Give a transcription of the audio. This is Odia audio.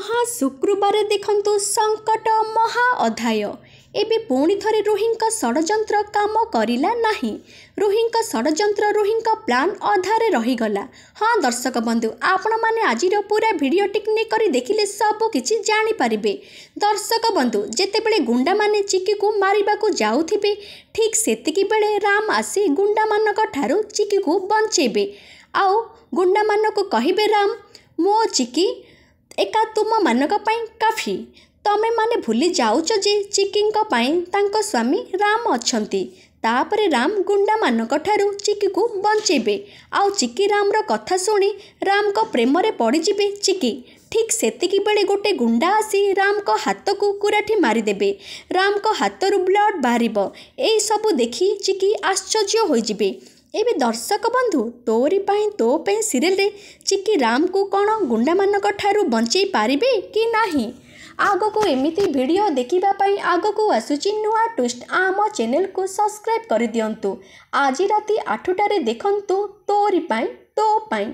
ମହା ଶୁକ୍ରବାର ଦେଖନ୍ତୁ ସଙ୍କଟ ମହା ଅଧ୍ୟାୟ। ଏବେ ପୁଣି ଥରେ ରୋହିଙ୍କ ଷଡ଼ଯନ୍ତ୍ର କାମ କରିଲା ନାହିଁ। ରୋହିଙ୍କ ଷଡ଼ଯନ୍ତ୍ର ରୋହିଙ୍କ ପ୍ଲାନ୍ ଅଧାରେ ରହିଗଲା। ହଁ ଦର୍ଶକ ବନ୍ଧୁ ଆପଣମାନେ ଆଜିର ପୁରା ଭିଡ଼ିଓଟି ନେଇକରି ଦେଖିଲେ ସବୁ କିଛି ଜାଣିପାରିବେ। ଦର୍ଶକ ବନ୍ଧୁ ଯେତେବେଳେ ଗୁଣ୍ଡାମାନେ ଚିକିକୁ ମାରିବାକୁ ଯାଉଥିବେ ଠିକ୍ ସେତିକି ବେଳେ ରାମ ଆସି ଗୁଣ୍ଡାମାନଙ୍କ ଠାରୁ ଚିକିକୁ ବଞ୍ଚେଇବେ। ଆଉ ଗୁଣ୍ଡାମାନଙ୍କୁ କହିବେ ରାମ ମୋ ଚିକି ଏକା ତୁମମାନଙ୍କ ପାଇଁ କାଫି ତମେମାନେ ଭୁଲି ଯାଉଛ ଯେ ଚିକିଙ୍କ ପାଇଁ ତାଙ୍କ ସ୍ୱାମୀ ରାମ ଅଛନ୍ତି ତାପରେ ରାମ ଗୁଣ୍ଡାମାନଙ୍କ ଠାରୁ ଚିକିକୁ ବଞ୍ଚେଇବେ ଆଉ ଚିକି ରାମର କଥା ଶୁଣି ରାମଙ୍କ ପ୍ରେମରେ ପଡ଼ିଯିବେ ଚିକି ଠିକ୍ ସେତିକିବେଳେ ଗୋଟେ ଗୁଣ୍ଡା ଆସି ରାମଙ୍କ ହାତକୁ କୁରାଠି ମାରିଦେବେ ରାମଙ୍କ ହାତରୁ ବ୍ଲଡ଼ ବାହାରିବ ଏଇସବୁ ଦେଖି ଚିକି ଆଶ୍ଚର୍ଯ୍ୟ ହୋଇଯିବେ ଏବେ ଦର୍ଶକ ବନ୍ଧୁ ତୋରି ପାଇଁ ତୋ ପାଇଁ ସିରିଏଲରେ ଚିକି ରାମକୁ କ'ଣ ଗୁଣ୍ଡାମାନଙ୍କ ଠାରୁ ବଞ୍ଚେଇ ପାରିବେ କି ନାହିଁ? ଆଗକୁ ଏମିତି ଭିଡ଼ିଓ ଦେଖିବା ପାଇଁ ଆଗକୁ ଆସୁଛି ନୂଆ ଟ୍ୱିଷ୍ଟ ଆମ ଚ୍ୟାନେଲକୁ ସବସ୍କ୍ରାଇବ୍ କରିଦିଅନ୍ତୁ। ଆଜି ରାତି ଆଠଟାରେ ଦେଖନ୍ତୁ ତୋରି ପାଇଁ ତୋ ପାଇଁ।